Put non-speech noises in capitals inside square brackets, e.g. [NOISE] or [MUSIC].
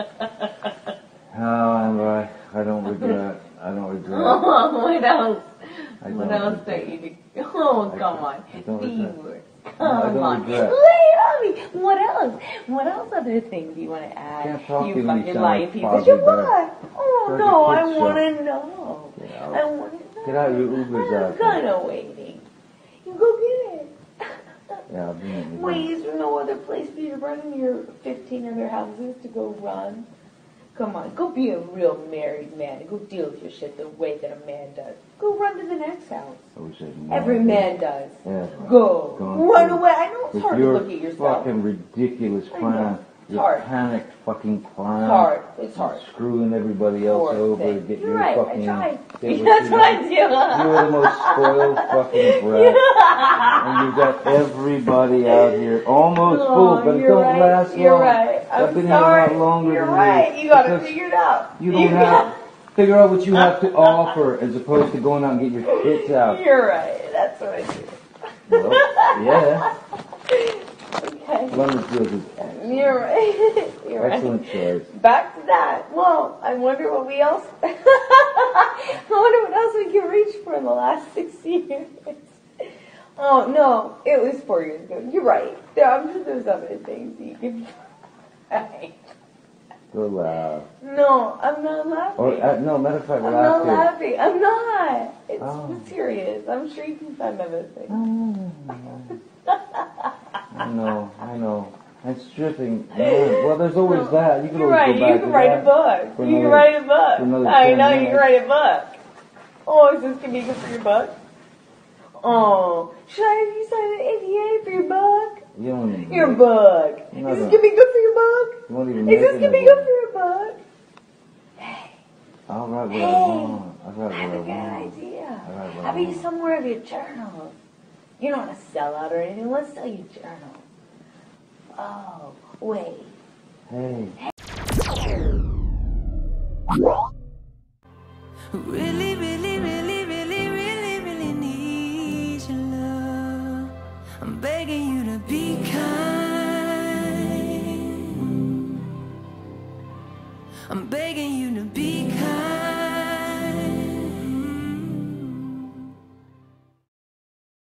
[LAUGHS] Oh, I, I don't regret. I don't regret. Oh, [LAUGHS] what else? What else regret. you do? [LAUGHS] Oh, I come on. I don't regret. words. No, I Come on. regret. Lay it on me. What else? What else other things do you want to add? Can't talk you to fucking lying piece of shit. What? Oh, no, I want to know. I want to know. Get out your Ubers I'm kind of waiting. You go get it. Yeah, I'll be in the Wait, is there no other place for you to run in your 15 other houses to go run? Come on, go be a real married man and go deal with your shit the way that a man does. Go run to the next house. I wish I knew. Every man does. Yeah. Go. Run on. away. I know it's With hard to your look at yourself. fucking ridiculous I know. plan. It's hard. panicked fucking. It's hard. It's hard. Screwing everybody else Poor over thing. to get You're your right. fucking. Tried. get [LAUGHS] what That's you what I want. do. You are the most spoiled [LAUGHS] fucking brat. and you've got everybody out here almost Oh, full, but it you're don't right. last You're long. right. I'm I've been sorry. here a lot longer You're than right. you. You got to because figure it out. You don't have figure out what you have to offer as opposed to going out and get your tits [LAUGHS] out. You're right. That's what I do. Well, yeah, Okay. Is excellent. You're right. [LAUGHS] You're right. Excellent choice. Back to that. Well, I wonder what we else. [LAUGHS] I wonder what else we can reach for in the last six [LAUGHS] years. Oh no, it was four years ago. You're right. There, I'm sure there's other things you can. Right. Go laugh. No, I'm not laughing. Or uh, no, matter of fact, I'm not here. laughing. I'm not. It's Oh. serious. I'm sure you can find other things. I know, I know. And stripping, man. Well, there's always [LAUGHS] that. You can You're always right. go You can write that. a book. for You can write a book. I 10 know you can write a book. Oh, is this gonna be good for your book? Oh, should I have you sign an NDA for your book? You don't even. Your book. No, Is this gonna be good for your book? You won't even Is this gonna be good for your book? I'll write what Hey, I want. I'll write I have what a I good want. idea. I write what How I about you want. sell more of your journals? You don't want to sell out or anything. Let's sell your journals. Oh, wait. Hey. Really, really, really, really, really, really need your love. I'm begging you to be kind. I'm begging you to be kind.